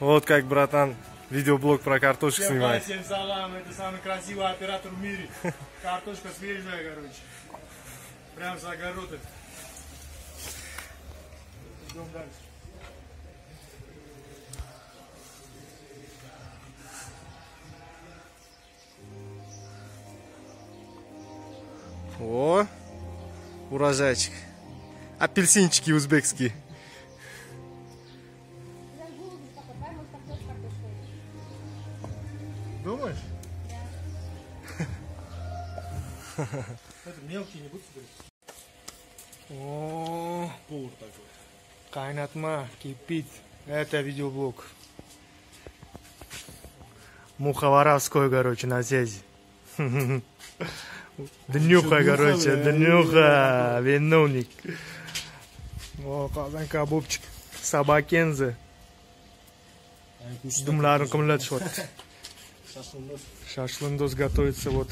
Вот как, братан, видеоблог про картошку Всем снимает. всем салам, это самый красивый оператор в мире. Картошка свежая, короче. Прям с огорода. Идем дальше. О, урожайчик. Апельсинчики узбекские. Думаешь? Это мелкие не будут? О, Повар такой. Кайнатма, кипит. Это видеоблог. Муха Воровской, короче, на связи. Днюха, короче, днюха, виновник. О, qozon kabobчик. Собакензе. Dumlarini qimlatishyapti. Шашлындос. Шашлындос готовится вот.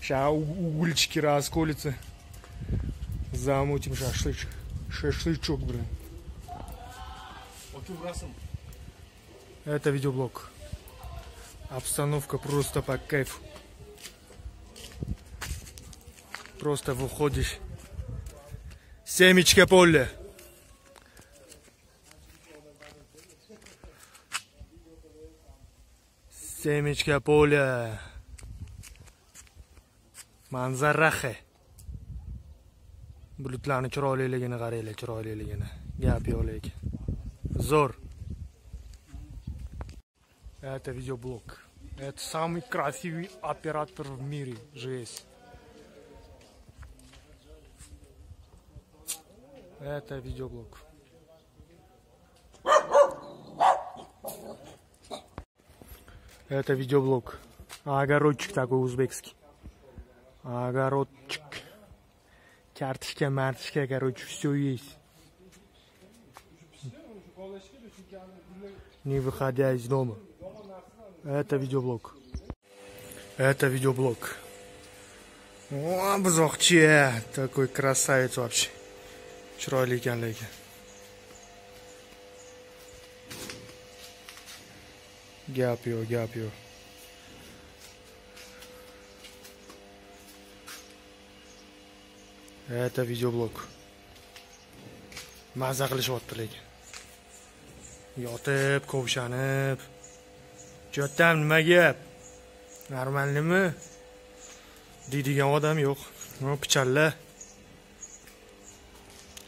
Сейчас угольчики расколются. Замутим шашлычок. Шашлычок, блин. Это видеоблог. Обстановка просто по кайфу. Просто выходишь. Семечко поле. Семечко поле. Manzaraxe. Bulutlarni chiroyliligini qaranglar, chiroyliligini. Gap yo'q lekin. Zo'r. Это видеоблог. Это самый красивый оператор в мире же есть. Это видеоблог. Это видеоблог. Огородчик такой узбекский. Огородчик. Карточка, марточка, короче, все есть. Не выходя из дома. Это видеоблог. Это видеоблог. О, бузокче. Такой красавец вообще. Chiroyli ekan Gap yo'q, gap yo'q. Это видеоблог. Maza qilishyapti lekin. Yotib, kovshanib. Jotam nima gap? Normalnimi? deydigan odam yo'q. Ну, pichalla.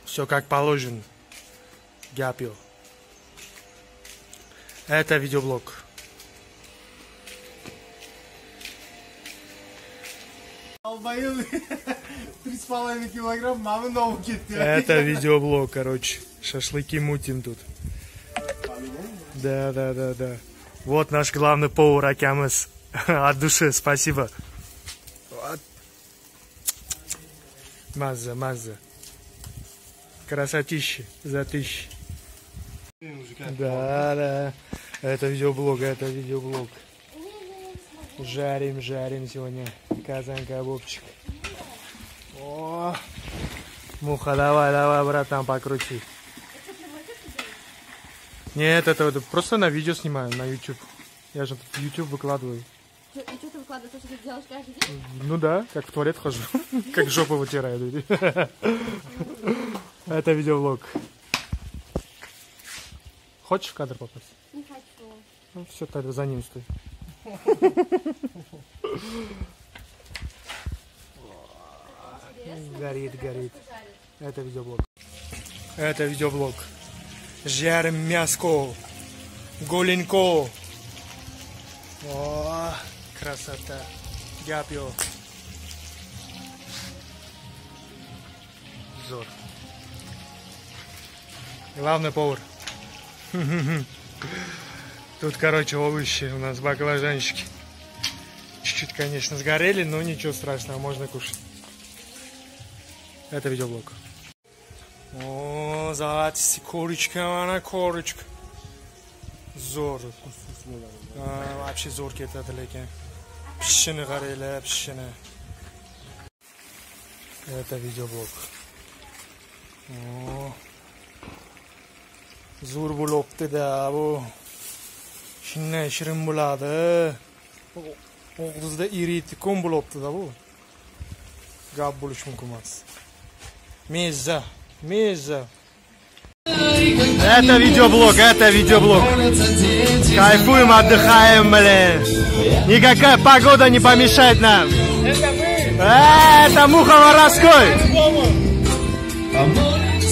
Все как положено. Yo'q. Это видеоблог. Албоёб. Три с половиной килограмм, мамы новый кетти. Это видеоблог, короче. Шашлыки мутим тут. Да, да, да, да. Вот наш главный повар Акямыс. От души, спасибо. Вот. Маза, маза. Красотища, затыщи. Да, да. Это видеоблог, это видеоблог. Жарим, жарим сегодня. Казан кабобчик. О, муха, давай, давай, братан, покрути. Нет, это вот просто на видео снимаю, на YouTube. Я же в YouTube выкладываю. И что ты выкладываешь, то, что ты делаешь каждый день? Ну да, как в туалет хожу. Как жопу вытираю. Это видеоблог. Хочешь в кадр попасть? Не хочу. Ну все, тогда за ним стой. Горит, горит. Это видеоблог. Это видеоблог. Жарим мяско. Голенько. О, красота. Гапио. Зор. Главный повар. Тут, короче, овощи у нас баклажанчики. Чуть-чуть, конечно, сгорели, но ничего страшного, можно кушать. Это видеоблог. О, золотисти, курочка, она курочка. Зор. А, вообще зор ketadi lekin. Pishishini qaranglar, pishishini. Это видеоблог. О, zo'r bo'libdi-da bu. Shunday shirin bo'ladi. Og'zida eritikon bo'libdi-da bu. Gap bo'lish mumkin emas. Mezza, mezza. Это видеоблог, это видеоблог. Кайфуем, отдыхаем, блин. Никакая погода не помешает нам. Э, Это муха воровской.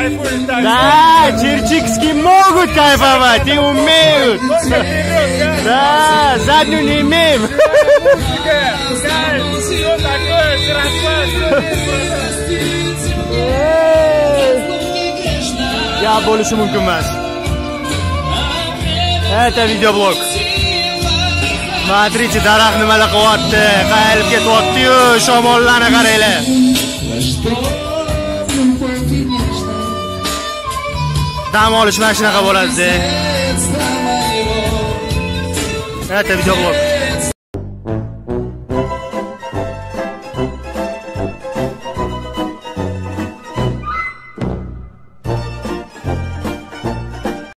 Капелеген. Да, черчикские могут кайфовать и умеют. Да, заднюю не имеем. Я bo'lishi mumkin emas. Это видеоблог. Смотрите, daraxt nimalar qilyapti, qayerib ketyapti-yu, shamollarni qaranglar. Dam olish mana shunaqa bo'ladi. Это видеоблог.